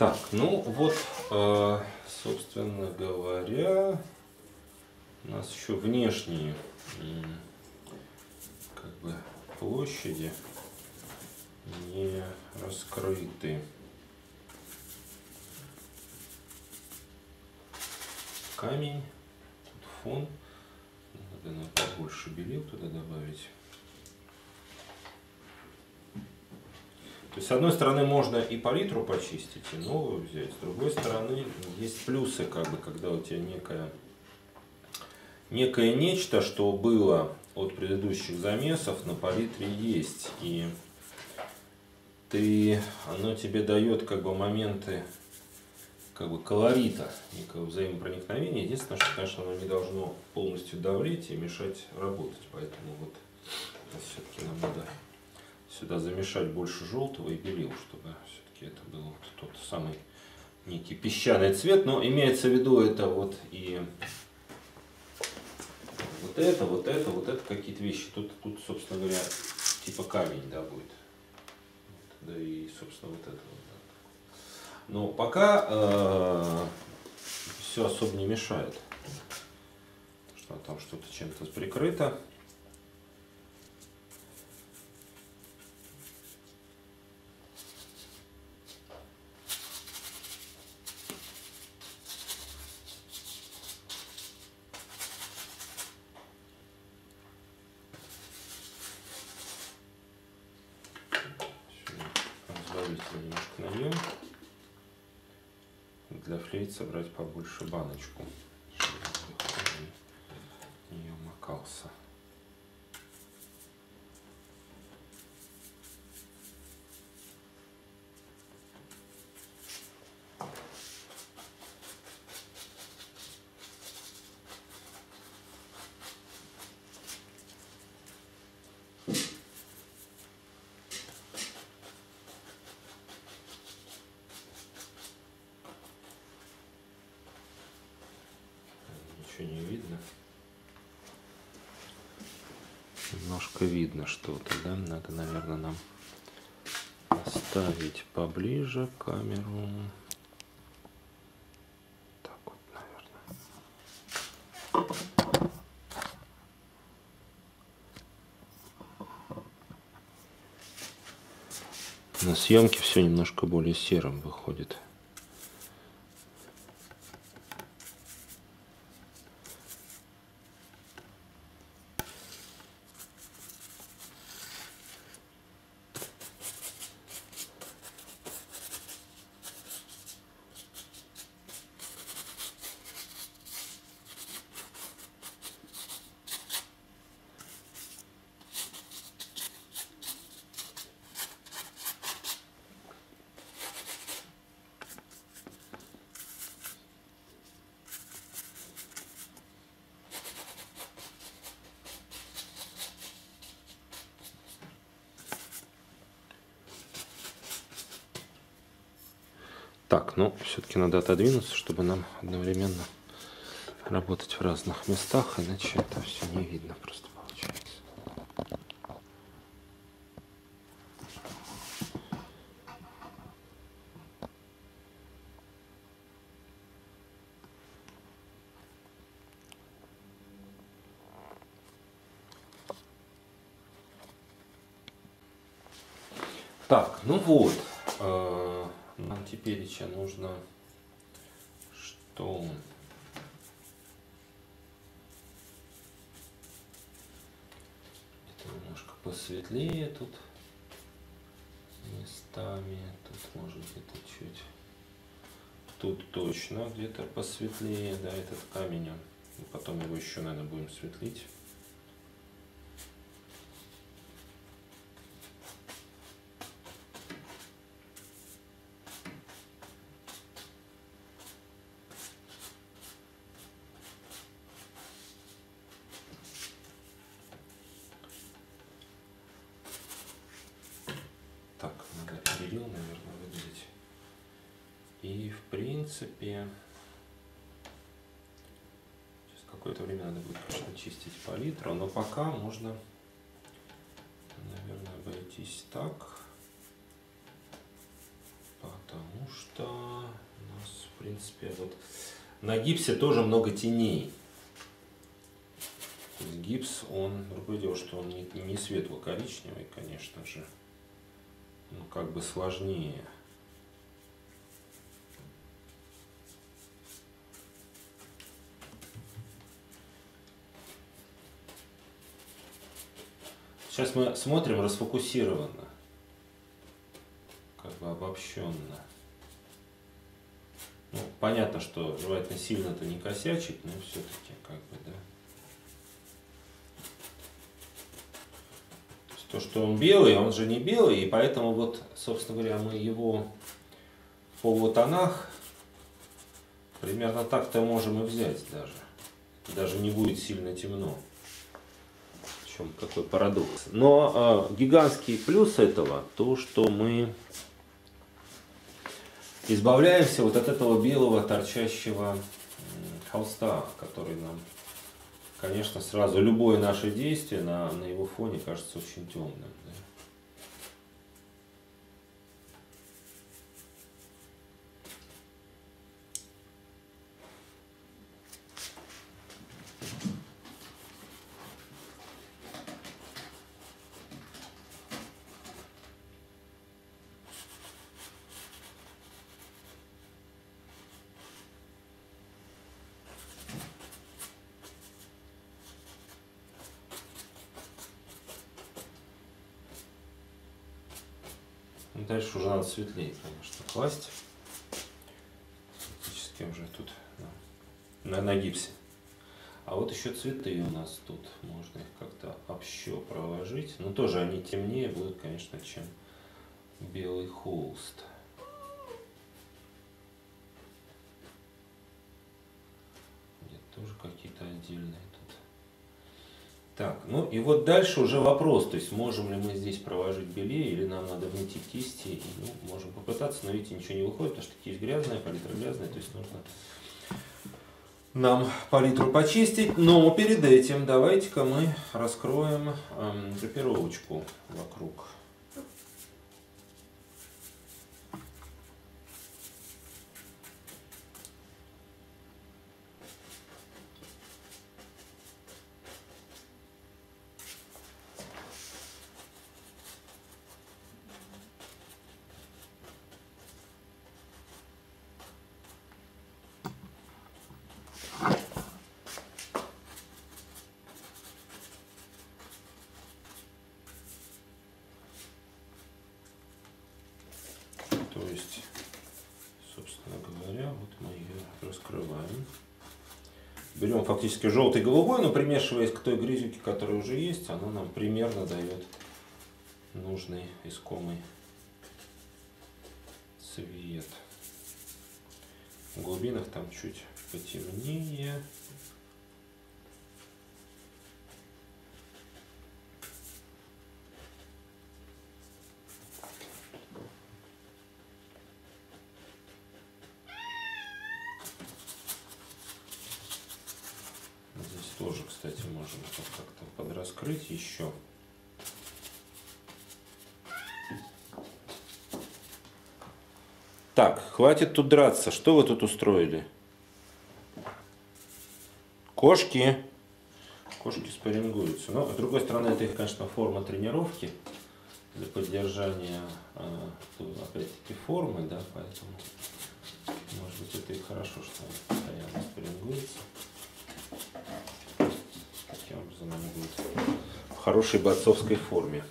Так, ну вот, э, собственно говоря, у нас еще внешние как бы площади не раскрыты. Камень, тут фон, надо, побольше белил туда добавить. То есть, с одной стороны, можно и палитру почистить, и новую взять. С другой стороны, есть плюсы, как бы, когда у тебя некое, некое нечто, что было от предыдущих замесов, на палитре есть. И ты, оно тебе дает как бы моменты как бы колорита, некого взаимопроникновения. Единственное, что, конечно, оно не должно полностью давлеть и мешать работать. Поэтому вот все-таки нам надо сюда замешать больше желтого и белил, чтобы все-таки это был вот тот самый некий песчаный цвет. Но имеется в виду это вот и вот это, вот это, вот это какие-то вещи. Тут, тут, собственно говоря, типа камень, да, будет. Да и, собственно, вот это вот. Да. Но пока э, все особо не мешает. Что там что-то чем-то прикрыто. Флейт собрать побольше баночку, чтобы не умокался. Ничего не видно. Немножко видно что-то, да? Надо, наверное, нам поставить поближе камеру. Так вот, наверное. На съемке все немножко более серым выходит. Так, ну, все-таки надо отодвинуться, чтобы нам одновременно работать в разных местах, иначе это все не видно просто получается. Так, ну вот. Нам теперь еще нужно что это немножко посветлее тут местами. Тут может где-то чуть тут точно где-то посветлее. Да этот камень потом его еще наверное будем светлить принципе, сейчас какое-то время надо будет, конечно, чистить палитру, но пока можно, наверное, обойтись так, потому что принципе, вот на гипсе тоже много теней. То есть гипс, он, другое дело, что он не, не светло-коричневый, конечно же, но как бы сложнее. Сейчас мы смотрим расфокусированно, как бы обобщенно. Ну, понятно, что желательно сильно-то не косячить, но все-таки как бы, да. То, то, что он белый, он же не белый, и поэтому вот, собственно говоря, мы его в полутонах примерно так-то можем и взять даже. Даже не будет сильно темно. Чем какой парадокс. Но э, гигантский плюс этого, то, что мы избавляемся вот от этого белого торчащего холста, который нам, конечно, сразу любое наше действие на, на его фоне кажется очень темным. Да? Дальше уже надо светлее, конечно, класть. Фактически уже тут на, на гипсе. А вот еще цветы у нас тут. Можно их как-то общо проложить. Но тоже они темнее будут, конечно, чем белый холст. Нет, тоже какие-то отдельные. Так, ну и вот дальше уже вопрос, то есть можем ли мы здесь проложить белее или нам надо внести кисти, ну, можем попытаться, но видите, ничего не выходит, потому что кисть грязная, палитра грязная, то есть нужно нам палитру почистить, но перед этим давайте-ка мы раскроем эм, группировочку вокруг берем фактически желтый голубой, но примешиваясь к той грязюке, которая уже есть, она нам примерно дает нужный искомый цвет. В глубинах там чуть потемнее. Открыть еще. Так, хватит тут драться. Что вы тут устроили? Кошки. Кошки спаррингуются. Но, с другой стороны, это их, конечно, форма тренировки для поддержания, а, опять-таки, формы, да, поэтому, может быть, это и хорошо, что они постоянно спаррингуются таким образом они будут в хорошей борцовской форме.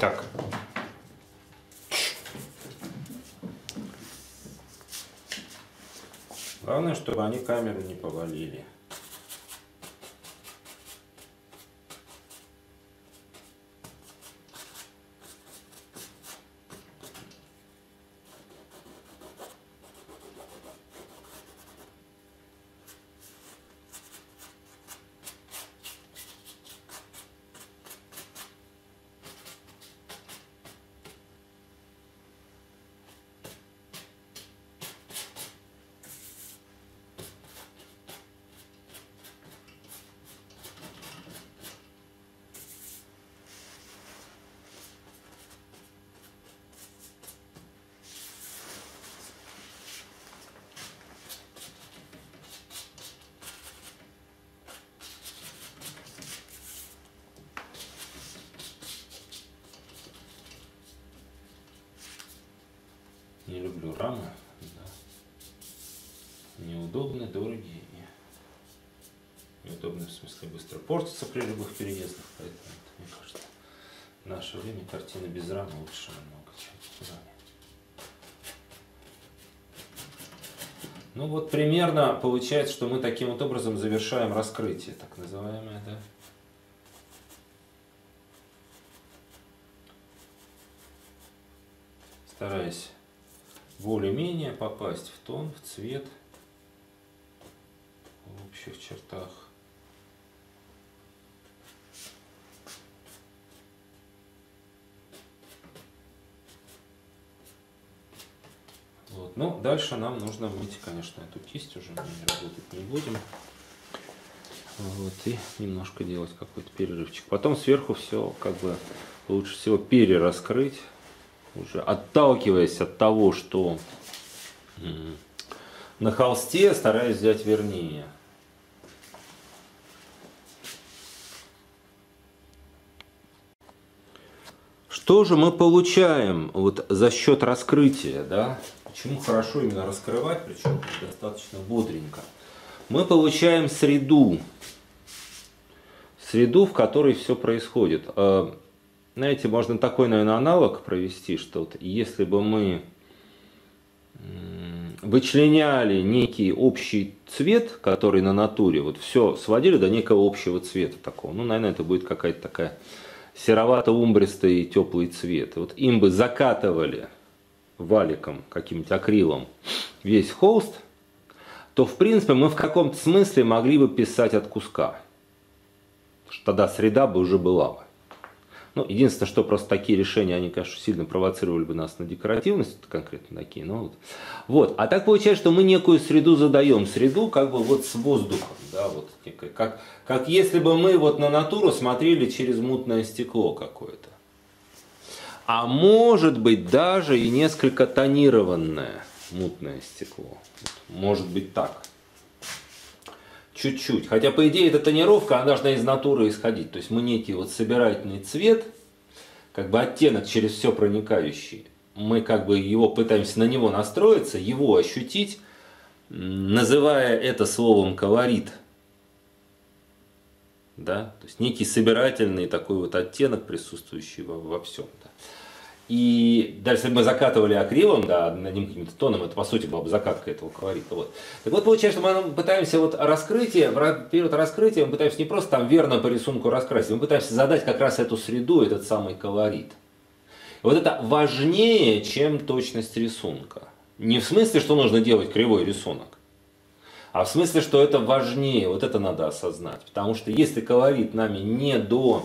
Так. Главное, чтобы они камеру не повалили. Не люблю рамы. Да. Неудобны, дорогие и неудобны в смысле быстро портятся при любых переездах. Поэтому, мне кажется, в наше время картина без рамы лучше намного, чем раме. Ну вот примерно получается, что мы таким вот образом завершаем раскрытие, так называемое, да? Стараясь более-менее попасть в тон, в цвет, в общих чертах. Вот. Ну, дальше нам нужно мыть, конечно, эту кисть уже, мы работать не будем. Вот, и немножко делать какой-то перерывчик. Потом сверху все как бы лучше всего перераскрыть уже отталкиваясь от того, что на холсте, стараюсь взять вернее. Что же мы получаем вот за счет раскрытия, да? Почему хорошо именно раскрывать, причем достаточно бодренько? Мы получаем среду, среду, в которой все происходит. Знаете, можно такой, наверное, аналог провести, что вот если бы мы вычленяли некий общий цвет, который на натуре, вот все сводили до некого общего цвета такого. Ну, наверное, это будет какая-то такая серовато-умбристый теплый цвет. Вот им бы закатывали валиком, каким-нибудь акрилом весь холст, то, в принципе, мы в каком-то смысле могли бы писать от куска. Что тогда среда бы уже была бы. Ну, единственное, что просто такие решения, они, конечно, сильно провоцировали бы нас на декоративность, конкретно такие. Ну, вот. вот. А так получается, что мы некую среду задаем. Среду как бы вот с воздухом. Да, вот, некое, как, как если бы мы вот на натуру смотрели через мутное стекло какое-то. А может быть даже и несколько тонированное мутное стекло. Может быть так чуть-чуть. Хотя, по идее, эта тонировка, она должна из натуры исходить. То есть мы некий вот собирательный цвет, как бы оттенок через все проникающий. Мы как бы его пытаемся на него настроиться, его ощутить, называя это словом колорит. Да? То есть некий собирательный такой вот оттенок, присутствующий во, во всем. Да? И дальше мы закатывали акрилом, да, одним каким-то тоном, это по сути была бы закатка этого колорита. Вот. Так вот, получается, что мы пытаемся вот раскрытие, в период раскрытия мы пытаемся не просто там верно по рисунку раскрасить, мы пытаемся задать как раз эту среду, этот самый колорит. И вот это важнее, чем точность рисунка. Не в смысле, что нужно делать кривой рисунок, а в смысле, что это важнее, вот это надо осознать. Потому что если колорит нами не до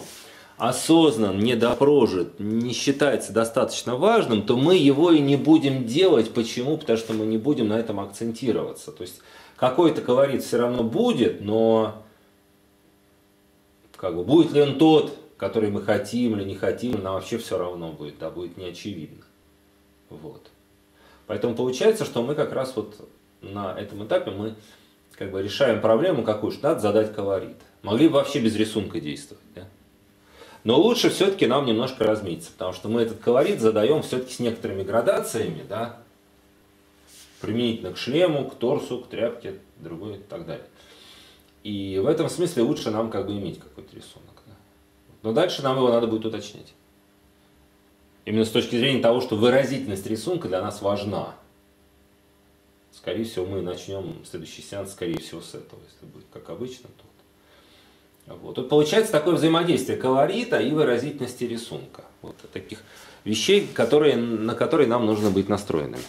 осознан, недопрожит, не считается достаточно важным, то мы его и не будем делать. Почему? Потому что мы не будем на этом акцентироваться. То есть какой-то колорит все равно будет, но как бы, будет ли он тот, который мы хотим или не хотим, нам вообще все равно будет, да, будет не очевидно. Вот. Поэтому получается, что мы как раз вот на этом этапе мы как бы решаем проблему какую, что надо задать колорит. Могли бы вообще без рисунка действовать. Да? Но лучше все-таки нам немножко размиться, потому что мы этот колорит задаем все-таки с некоторыми градациями, да, применительно к шлему, к торсу, к тряпке, другой и так далее. И в этом смысле лучше нам как бы иметь какой-то рисунок. Да. Но дальше нам его надо будет уточнять. Именно с точки зрения того, что выразительность рисунка для нас важна. Скорее всего, мы начнем следующий сеанс, скорее всего, с этого. Если будет как обычно, то... Вот. Тут получается такое взаимодействие колорита и выразительности рисунка. Вот таких вещей, которые, на которые нам нужно быть настроенными.